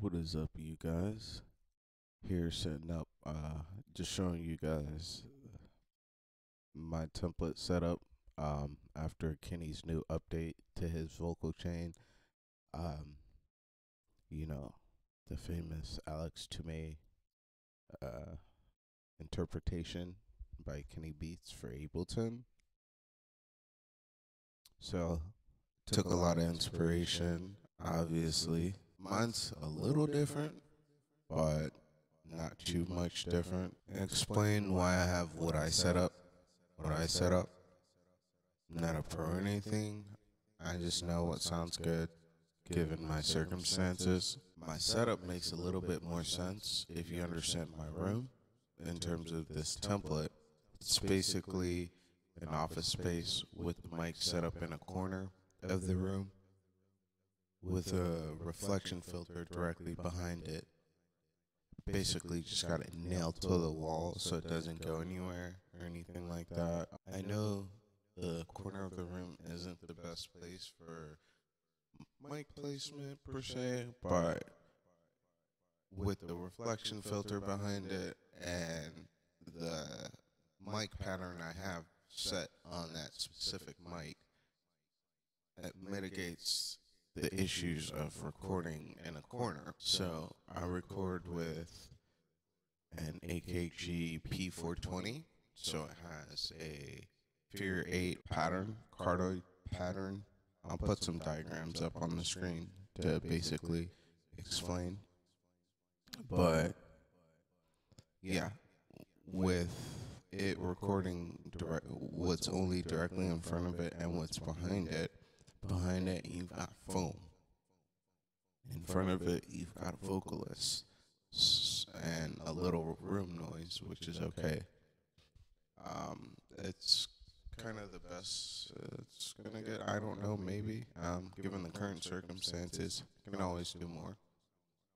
What is up, you guys? Here setting up, uh, just showing you guys my template setup. Um, after Kenny's new update to his vocal chain, um, you know, the famous Alex Tumay, uh, interpretation by Kenny Beats for Ableton. So, took a lot of inspiration, obviously. Mine's a little different, but not too much different. Explain why I have what I set up. What I set up. Not a pro or anything. I just know what sounds good given my circumstances. My setup makes a little bit more sense if you understand my room in terms of this template. It's basically an office space with the mic set up in a corner of the room with a reflection filter directly behind it. Basically, just got it nailed to the wall so it doesn't go anywhere or anything like that. I know the corner of the room isn't the best place for mic placement per se, but with the reflection filter behind it and the mic pattern I have set on that specific mic, it mitigates the issues of recording in a corner. So I record with an AKG P420. So it has a figure eight pattern, cardioid pattern. I'll put some diagrams up on the screen to basically explain. But yeah, with it recording direct, what's only directly in front of it and what's behind it, behind it you've got foam. In front of it you've got a vocalist and a little room noise, which is okay. Um, it's kind of the best it's gonna get. I don't know, maybe. Um, given the current circumstances, can always do more.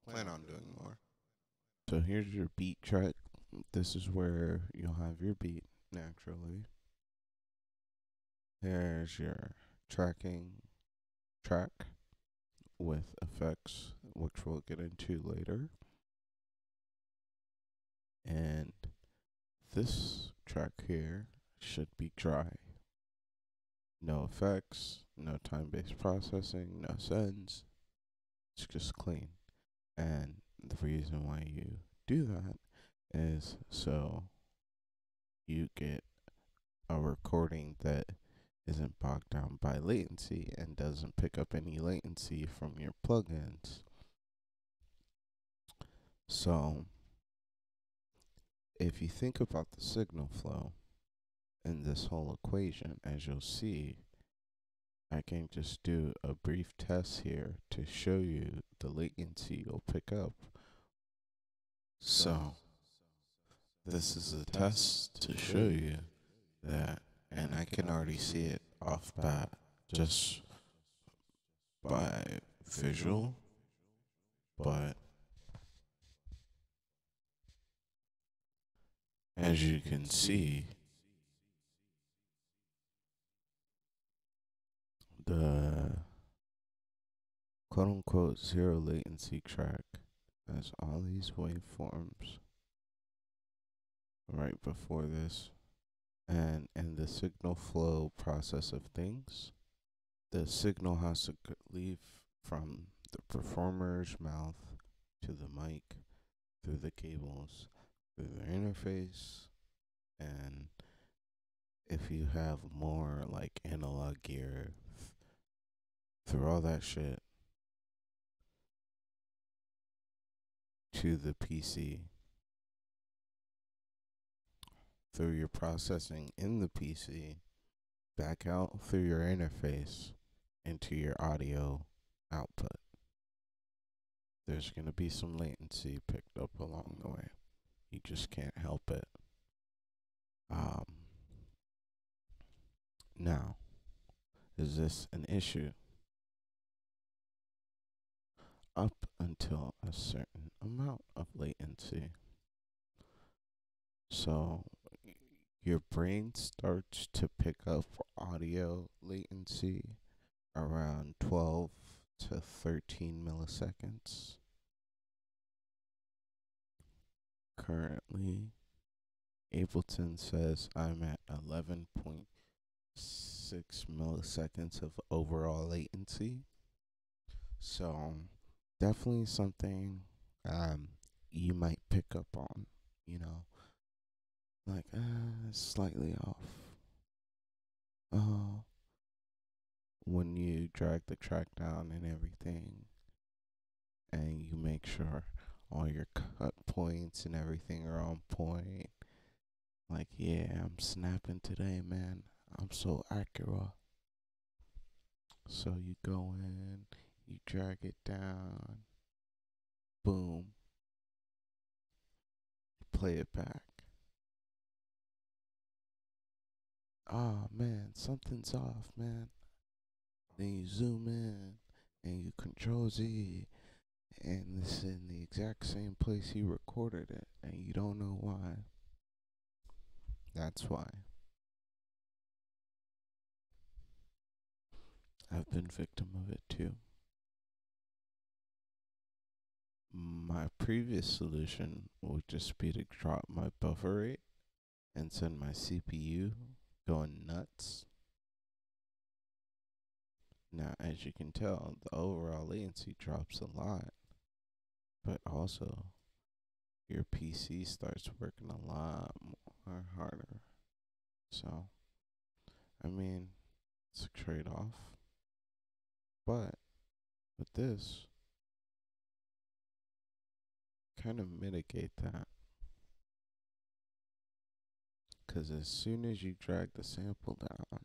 Plan on doing more. So here's your beat track. This is where you'll have your beat naturally. There's your tracking track with effects, which we'll get into later. And this track here should be dry. No effects, no time based processing, no sends. It's just clean. And the reason why you do that is so you get a recording that isn't bogged down by latency and doesn't pick up any latency from your plugins. So, if you think about the signal flow in this whole equation, as you'll see, I can just do a brief test here to show you the latency you'll pick up. So, this is a test to show you that, and I can already see it off bat just by visual, but as you can see, the quote unquote zero latency track has all these waveforms right before this. And in the signal flow process of things, the signal has to leave from the performer's mouth to the mic through the cables, through the interface, and if you have more like analog gear through all that shit to the PC through your processing in the PC back out through your interface into your audio output. There's going to be some latency picked up along the way. You just can't help it. Um, now, is this an issue? Up until a certain amount of latency. So, your brain starts to pick up audio latency around 12 to 13 milliseconds currently, Ableton says I'm at 11.6 milliseconds of overall latency. So, definitely something um, you might pick up on, you know, like uh, slightly off. Oh, when you drag the track down and everything, and you make sure all your cut points and everything are on point. Like, yeah, I'm snapping today, man. I'm so accurate. So you go in, you drag it down, boom, play it back. Oh man, something's off, man. Then you zoom in and you control Z and it's in the exact same place he recorded it and you don't know why. That's why. I've been victim of it too. My previous solution would just be to drop my buffer rate and send my CPU going nuts. Now, as you can tell, the overall latency drops a lot, but also your PC starts working a lot more harder. So, I mean, it's a trade off. But with this, kind of mitigate that. Because as soon as you drag the sample down,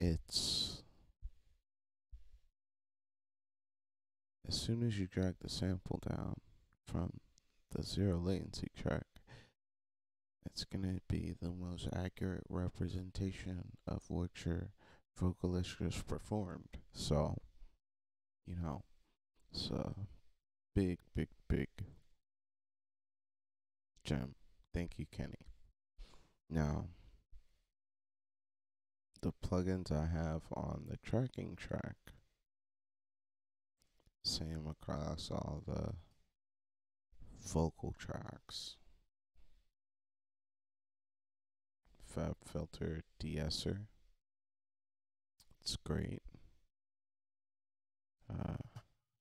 it's. As soon as you drag the sample down from the zero latency track, it's going to be the most accurate representation of what your vocalist just performed. So, you know, it's a big, big, big gem. Thank you, Kenny. Now, the plugins I have on the tracking track, same across all the vocal tracks. Fab Filter De-esser. It's great. Uh,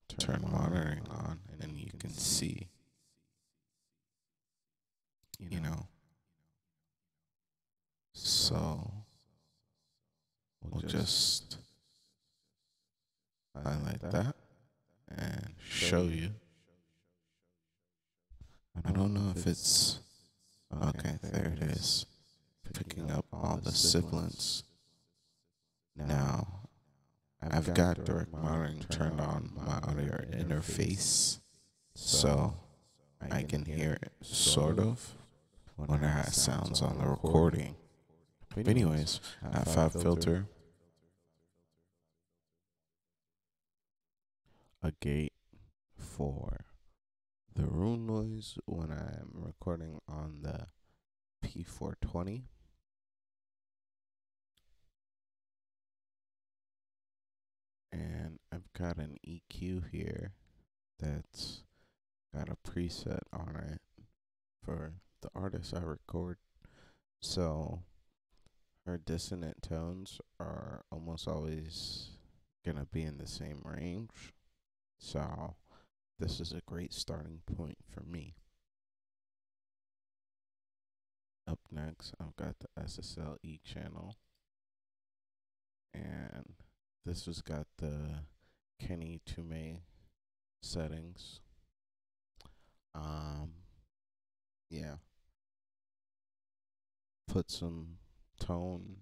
turn, turn monitoring on, and then you can see you know. So we'll just highlight that and show you. I don't know if it's okay. There it is, picking up all the sibilants. Now I've got direct monitoring turned on my audio interface, so I can hear it sort of when it sounds on the recording. But anyways, have Fab Filter, a gate for the room noise when I'm recording on the P420. And I've got an EQ here that's got a preset on it for the artist I record. So her dissonant tones are almost always going to be in the same range. So this is a great starting point for me. Up next, I've got the SSL E channel. And this has got the Kenny Tumay settings. Um, yeah. Put some tone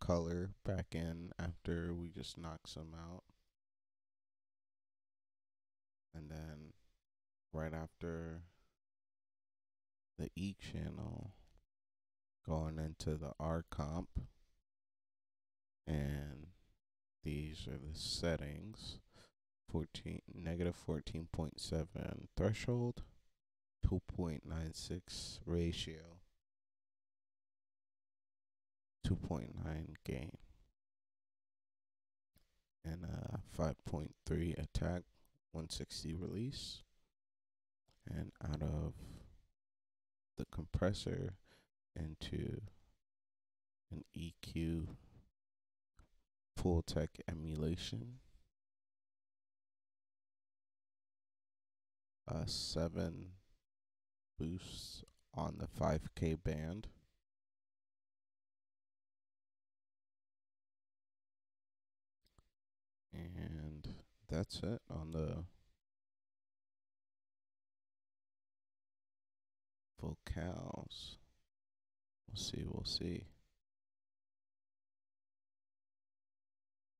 color back in after we just knock some out. And then right after the E channel, going into the R comp. And these are the settings. 14 negative 14.7 threshold 2.96 ratio, 2.9 gain, and uh, a 5.3 attack, 160 release, and out of the compressor into an EQ Pultec emulation. A 7 boosts on the 5K band. And that's it on the vocals. We'll see, we'll see.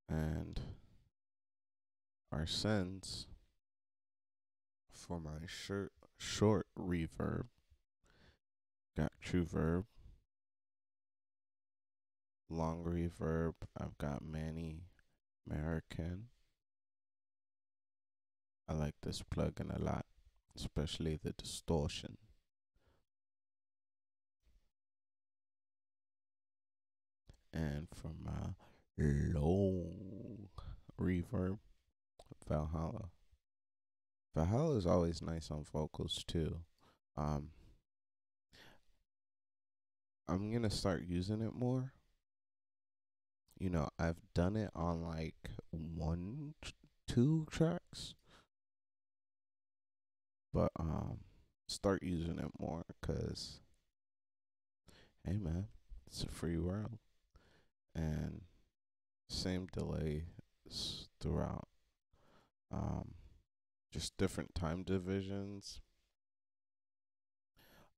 And our sends for my shirt short reverb got TrueVerb long reverb i've got Manny Marroquin i like this plugin a lot especially the distortion. And for my long reverb valhalla. Valhalla is always nice on vocals too. Um i'm gonna start using it more. You know i've done it on like one two tracks but um start using it more because hey man it's a free world and same delay throughout. Um, just different time divisions.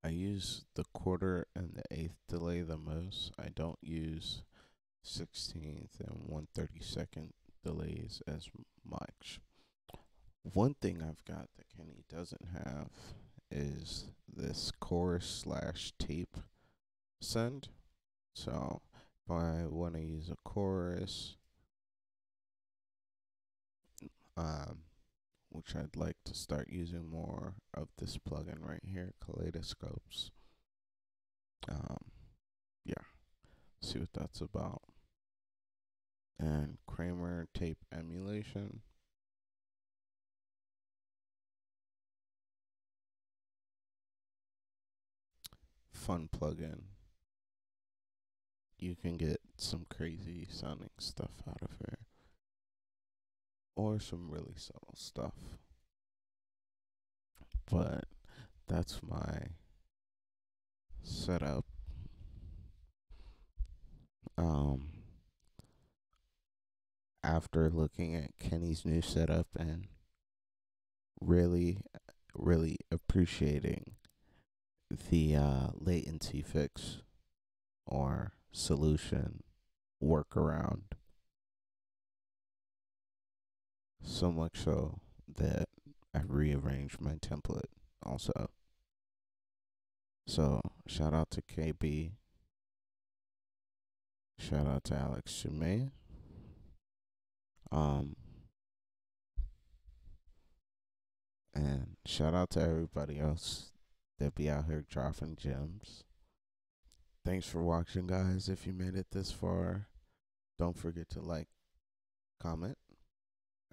I use the quarter and the eighth delay the most. I don't use 16th and 132nd delays as much. One thing I've got that Kenny doesn't have is this chorus slash tape send. So if I want to use a chorus, um, which I'd like to start using more of this plugin right here, Kaleidoscopes. Um, yeah, see what that's about. And Kramer tape emulation. Fun plugin you can get some crazy sounding stuff out of her. Or some really subtle stuff. But that's my setup. Um after looking at Kenny's new setup and really really appreciating the uh, latency fix or solution, workaround. So much so that I rearranged my template also. So shout out to KB. Shout out to Alex Tumay. Um and shout out to everybody else that be out here dropping gems. Thanks for watching, guys. If you made it this far, don't forget to like, comment.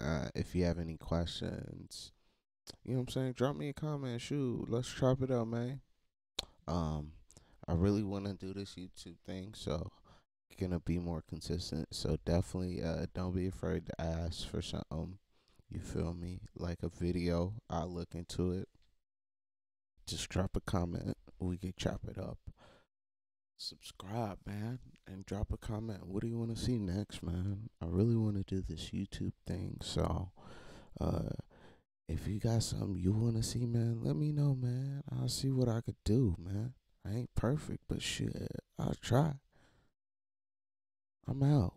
Uh, if you have any questions, you know what I'm saying? Drop me a comment. Shoot, let's chop it up, man. Um, I really want to do this YouTube thing, so gonna be more consistent. So definitely, uh, don't be afraid to ask for something. You feel me? Like a video, I'll look into it. Just drop a comment. We can chop it up subscribe, man, and drop a comment. What do you want to see next, man? I really want to do this YouTube thing. So, uh, if you got something you want to see, man, let me know, man. I'll see what I could do, man. I ain't perfect, but shit, I'll try. I'm out.